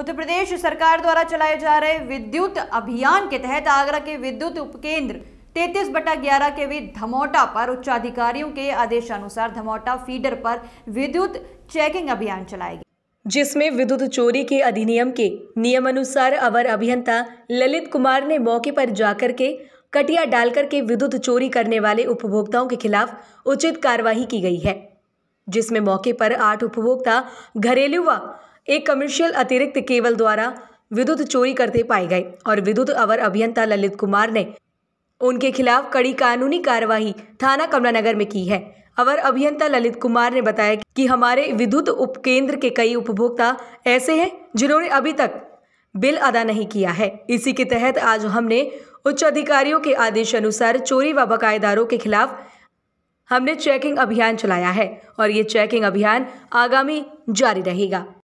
उत्तर प्रदेश सरकार द्वारा चलाए जा रहे विद्युत अभियान के तहत आगरा के विद्युत उपकेंद्र तैतीस बटा ग्यारह के भी धमोटा पर उच्चाधिकारियों के आदेशानुसार धमोटा फीडर पर विद्युत चेकिंग अभियान चलाया गया। जिसमें विद्युत चोरी के अधिनियम के नियमानुसार अवर अभियंता ललित कुमार ने मौके पर जाकर के कटिया डालकर के विद्युत चोरी करने वाले उपभोक्ताओं के खिलाफ उचित कार्रवाई की गई है, जिसमें मौके पर आठ उपभोक्ता घरेलू व एक कमर्शियल अतिरिक्त केबल द्वारा विद्युत चोरी करते पाए गए और विद्युत अवर अभियंता ललित कुमार ने उनके खिलाफ कड़ी कानूनी कार्यवाही थाना कमलानगर में की है। अवर अभियंता ललित कुमार ने बताया कि हमारे विद्युत उपकेंद्र के कई उपभोक्ता ऐसे हैं जिन्होंने अभी तक बिल अदा नहीं किया है। इसी के तहत आज हमने उच्च अधिकारियों के आदेश अनुसार चोरी व बकायेदारों के खिलाफ हमने चेकिंग अभियान चलाया है और ये चेकिंग अभियान आगामी जारी रहेगा।